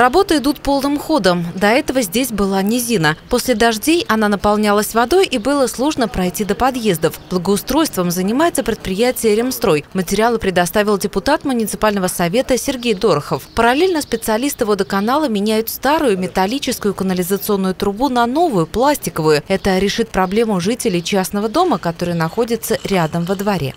Работы идут полным ходом. До этого здесь была низина. После дождей она наполнялась водой и было сложно пройти до подъездов. Благоустройством занимается предприятие «Ремстрой». Материалы предоставил депутат муниципального совета Сергей Дорохов. Параллельно специалисты водоканала меняют старую металлическую канализационную трубу на новую, пластиковую. Это решит проблему жителей частного дома, который находится рядом во дворе.